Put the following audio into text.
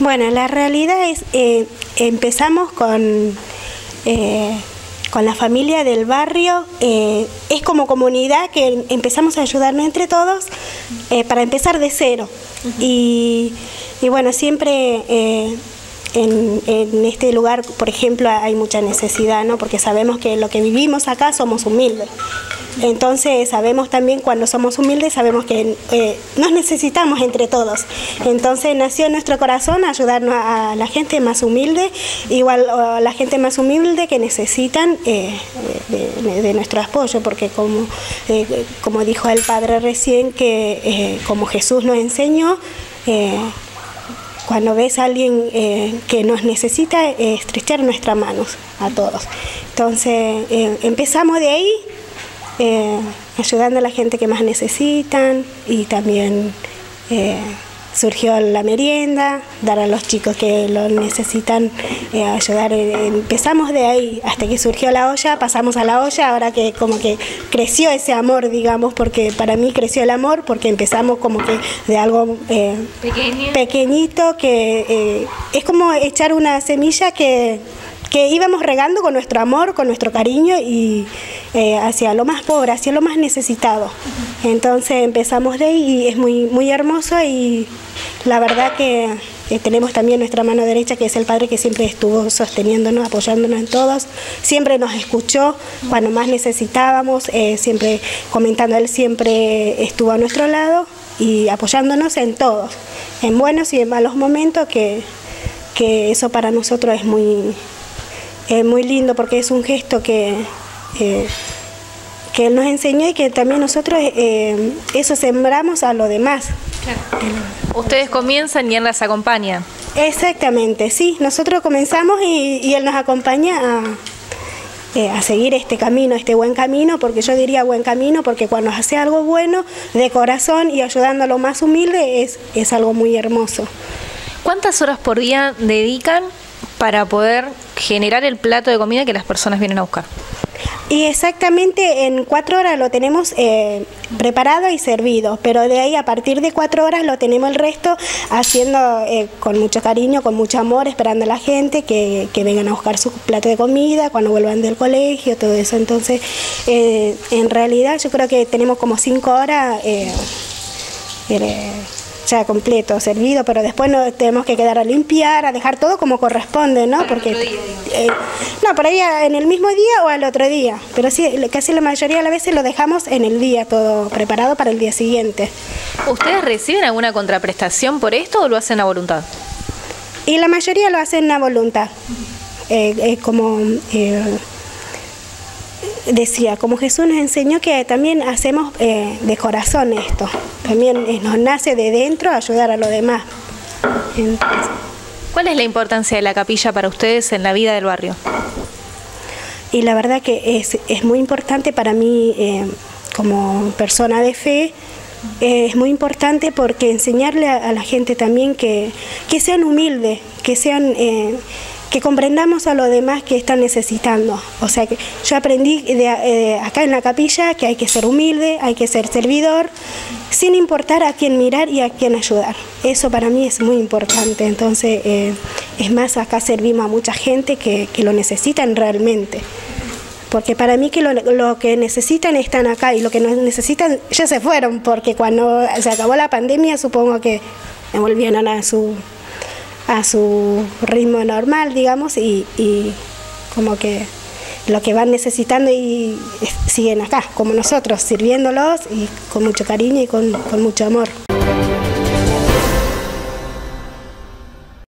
Bueno, la realidad es, eh, empezamos con, eh, con la familia del barrio, eh, es como comunidad que empezamos a ayudarnos entre todos para empezar de cero. y, y, bueno, siempre en, en, este lugar, por ejemplo, hay mucha necesidad, ¿no? porque sabemos que lo que vivimos acá somos humildes. Entonces sabemos también cuando somos humildes, sabemos que eh, nos necesitamos entre todos. Entonces nació en nuestro corazón ayudarnos a la gente más humilde, igual a la gente más humilde que necesitan eh, de, nuestro apoyo, porque como, eh, como dijo el Padre recién, que como Jesús nos enseñó, cuando ves a alguien que nos necesita, estrechar nuestras manos a todos. Entonces empezamos de ahí eh, ayudando a la gente que más necesitan y también eh, surgió la merienda, dar a los chicos que lo necesitan eh, ayudar. Empezamos de ahí hasta que surgió la olla, pasamos a la olla, ahora que como que creció ese amor, digamos, porque para mí creció el amor, porque empezamos como que de algo pequeñito, que es como echar una semilla que que íbamos regando con nuestro amor, con nuestro cariño y eh, hacia lo más pobre, hacia lo más necesitado. Entonces empezamos de ahí y es muy, muy hermoso y la verdad que tenemos también nuestra mano derecha que es el Padre que siempre estuvo sosteniéndonos, apoyándonos en todos, siempre nos escuchó cuando más necesitábamos, eh, siempre comentando, Él siempre estuvo a nuestro lado y apoyándonos en todos, en buenos y en malos momentos que, que eso para nosotros es muy, muy lindo porque es un gesto que, eh, que Él nos enseñó y que también nosotros eh, eso sembramos a los demás. Ustedes comienzan y Él las acompaña. Exactamente, sí, nosotros comenzamos y, Él nos acompaña a, eh, a seguir este camino, este buen camino, porque yo diría buen camino, porque cuando hace algo bueno de corazón y ayudando a lo más humilde es, es algo muy hermoso. ¿Cuántas horas por día dedican para poder generar el plato de comida que las personas vienen a buscar. Y exactamente en cuatro horas lo tenemos eh, preparado y servido, pero de ahí a partir de cuatro horas lo tenemos el resto haciendo eh, con mucho cariño, con mucho amor, esperando a la gente que, vengan a buscar su plato de comida cuando vuelvan del colegio, todo eso. Entonces, eh, en realidad yo creo que tenemos como cinco horas ya completo, servido, pero después no tenemos que quedar a limpiar, a dejar todo como corresponde, ¿no? Porque eh, no, por ahí en el mismo día o al otro día, pero sí, casi la mayoría de las veces lo dejamos en el día todo preparado para el día siguiente. ¿Ustedes reciben alguna contraprestación por esto o lo hacen a voluntad? Y la mayoría lo hacen a voluntad. Eh, es como eh, decía, como Jesús nos enseñó que también hacemos eh, de corazón esto, también eh, nos nace de dentro ayudar a los demás. ¿Cuál es la importancia de la capilla para ustedes en la vida del barrio? Y la verdad que es, es muy importante para mí eh, como persona de fe, es muy importante porque enseñarle a, la gente también que, que sean humildes, que sean que comprendamos a los demás que están necesitando. O sea que yo aprendí de, eh, acá en la capilla que hay que ser humilde, hay que ser servidor, sin importar a quién mirar y a quién ayudar. Eso para mí es muy importante. Entonces, eh, es más, acá servimos a mucha gente que, lo necesitan realmente. Porque para mí que lo, que necesitan están acá y lo que no necesitan ya se fueron, porque cuando se acabó la pandemia supongo que volvieron a su a su ritmo normal, digamos, y, como que lo que van necesitando y siguen acá, como nosotros, sirviéndolos y con mucho cariño y con mucho amor.